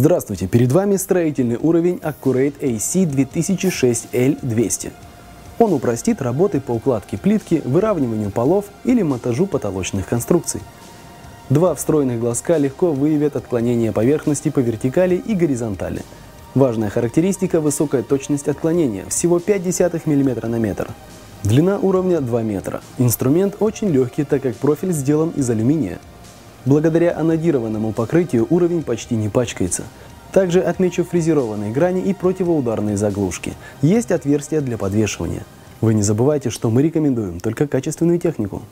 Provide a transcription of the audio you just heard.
Здравствуйте, перед вами строительный уровень Accurate AC 2006L200. Он упростит работы по укладке плитки, выравниванию полов или монтажу потолочных конструкций. Два встроенных глазка легко выявят отклонение поверхности по вертикали и горизонтали. Важная характеристика – высокая точность отклонения – всего 0,5 мм на метр. Длина уровня 2 метра. Инструмент очень легкий, так как профиль сделан из алюминия. Благодаря анодированному покрытию уровень почти не пачкается. Также отмечу фрезерованные грани и противоударные заглушки. Есть отверстия для подвешивания. Вы не забывайте, что мы рекомендуем только качественную технику.